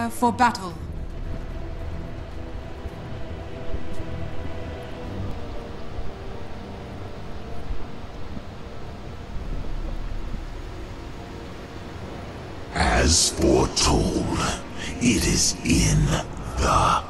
Uh, for battle. As foretold, it is in the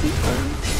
keepers.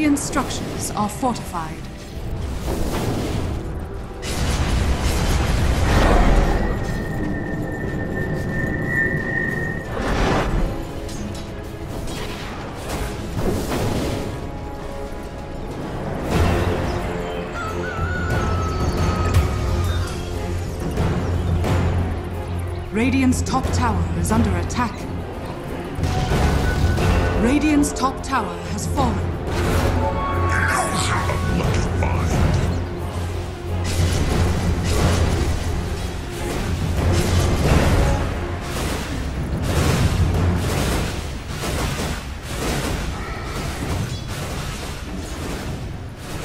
Radiant structures are fortified. Radiant's top tower is under attack. Radiant's top tower has fallen.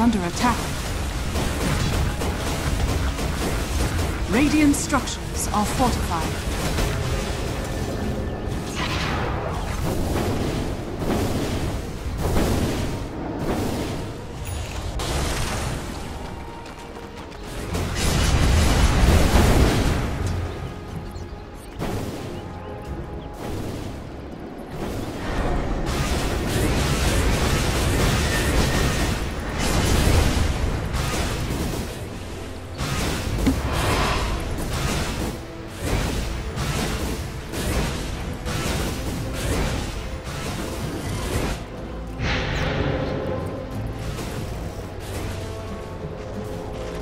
under attack. Radiant structures are fortified.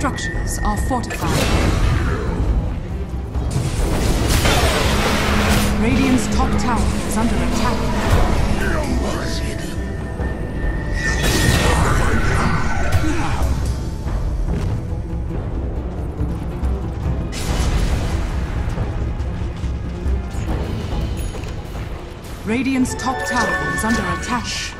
Structures are fortified. Radiant's top tower is under attack. Radiant's top tower is under attack.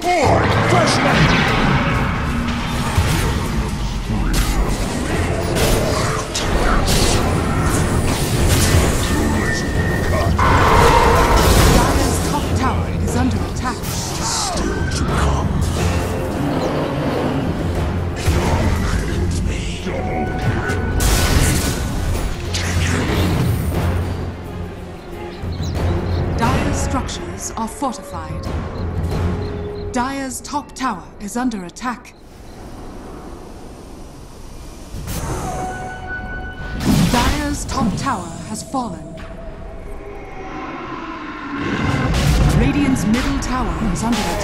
Boy, fresh fortified. Dire's top tower is under attack. Dire's top tower has fallen. Radiant's middle tower is under attack.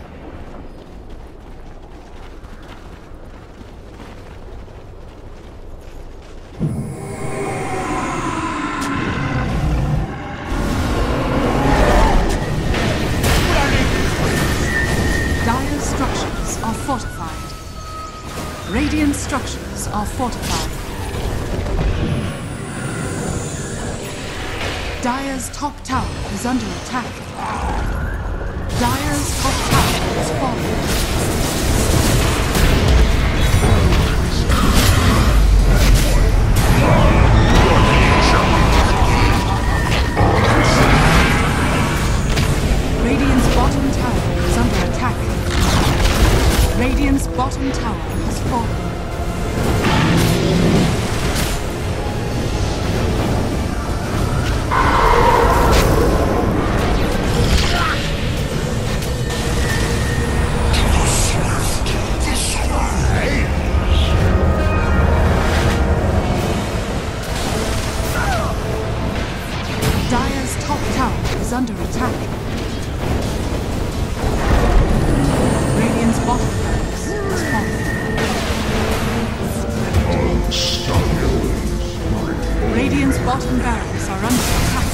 Bottom barracks are under attack.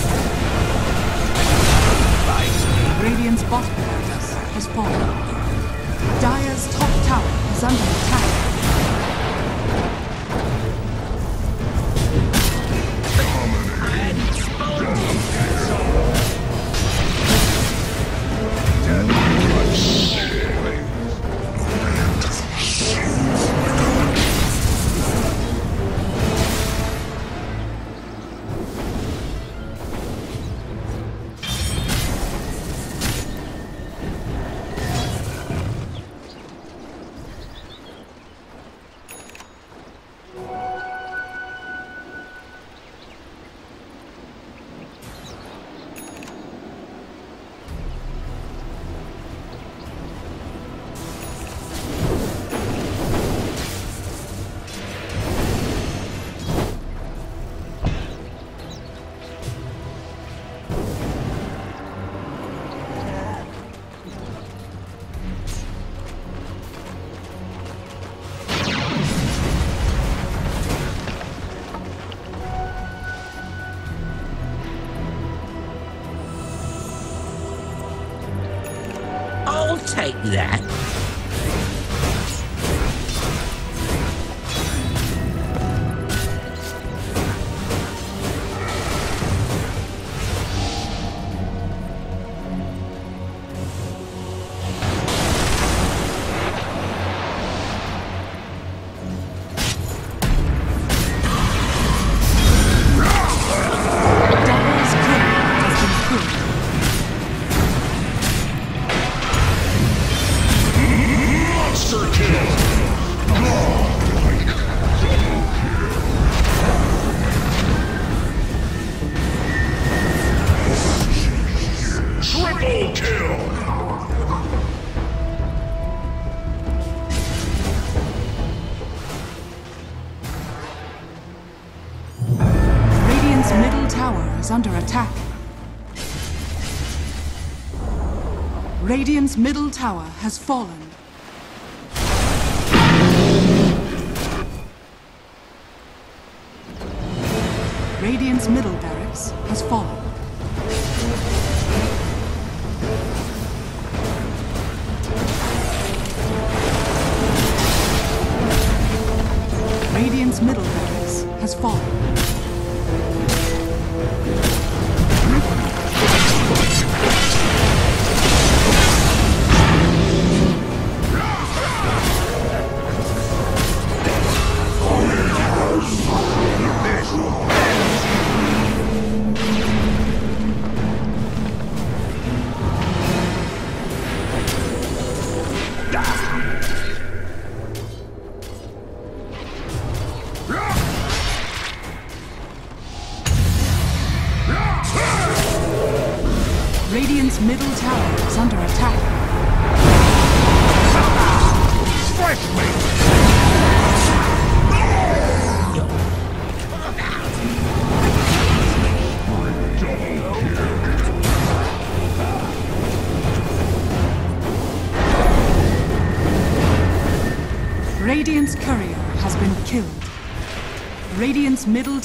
Radiant's bottom barracks has fallen. Take that. Middle tower has fallen. Radiant's middle barracks has fallen. Radiant's middle barracks has fallen.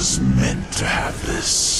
was meant to have this.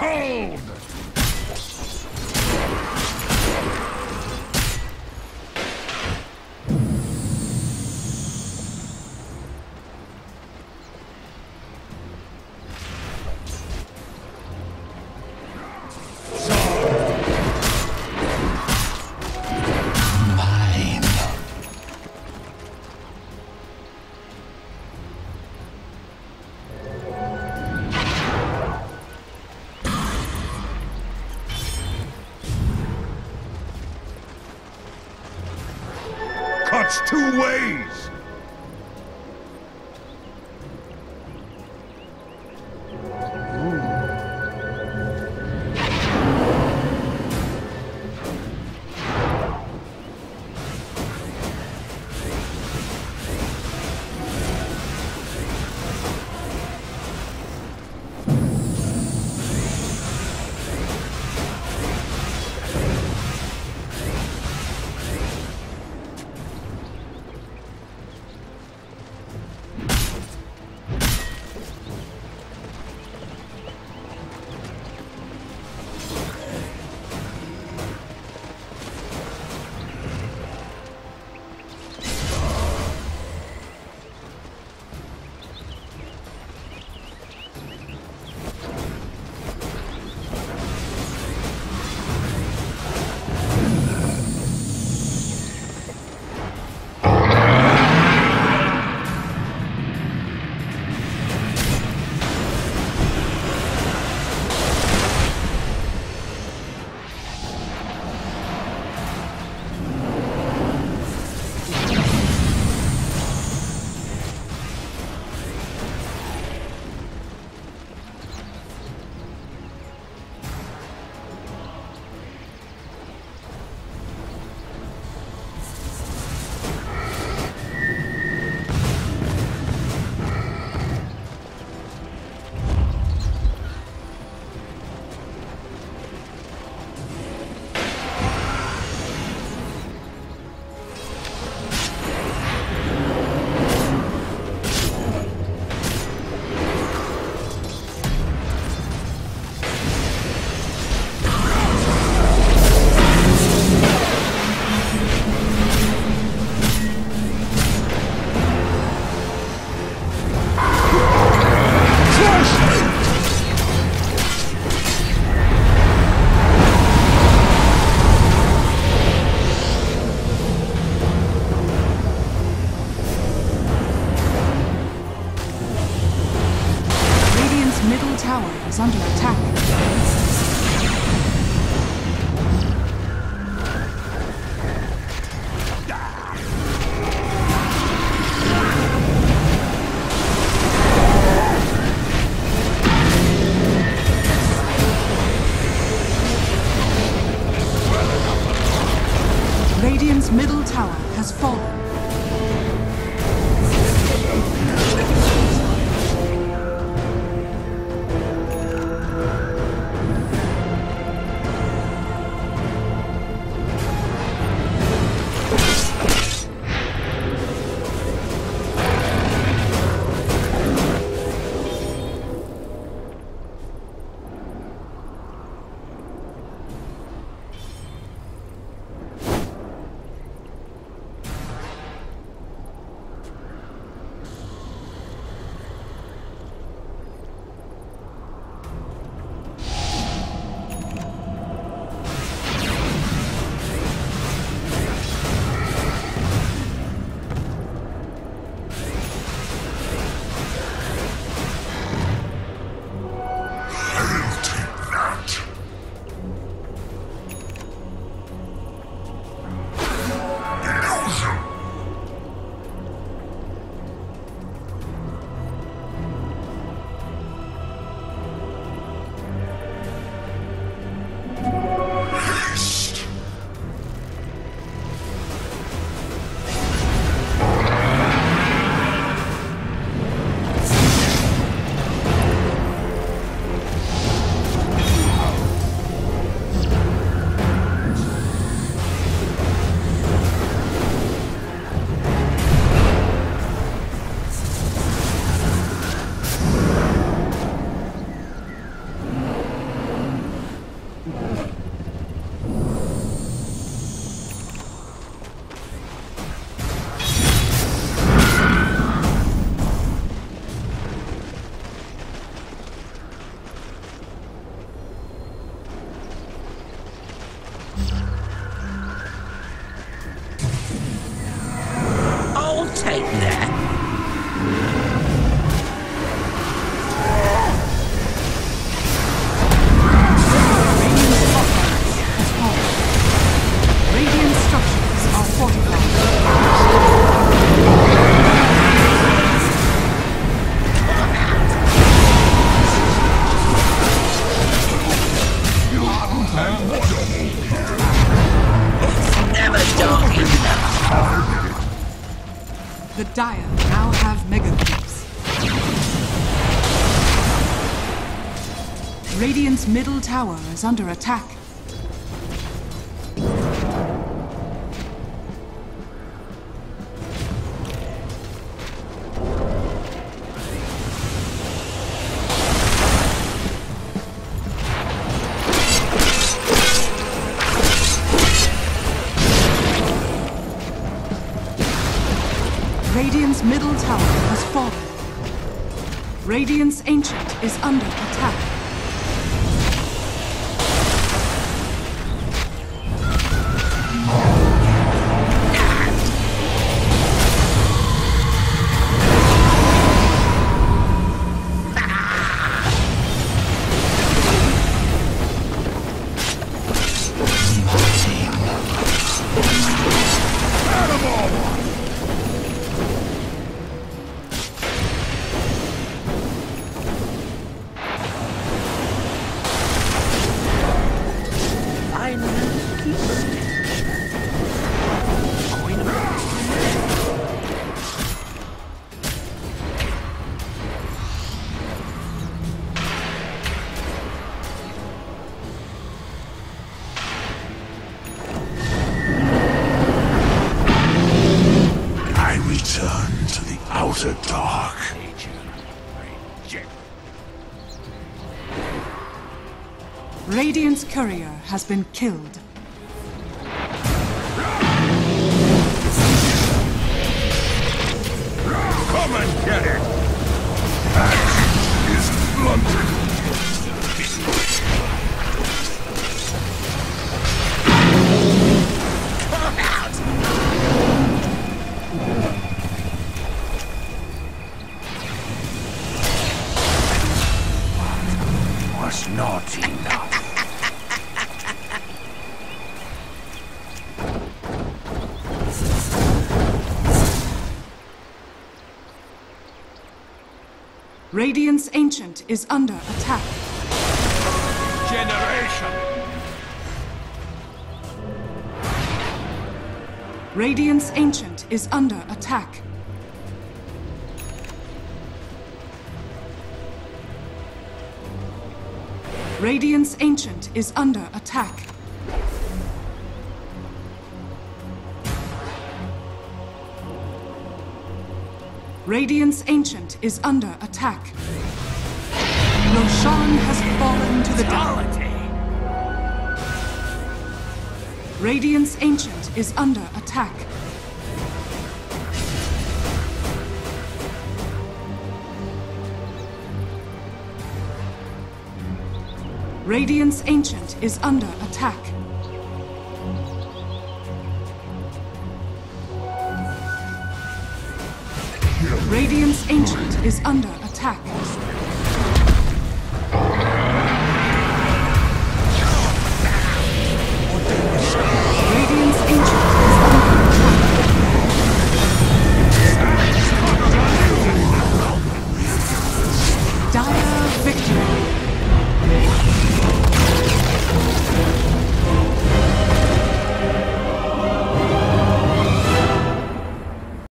cold! Is under attack. Has been killed. Radiant's Ancient is under attack. Radiant's Ancient is under attack. Radiant's Ancient is under attack. Roshan has fallen to the dark. Radiant's Ancient is under attack. Radiant's Ancient is under attack. Radiant's Ancient is under attack.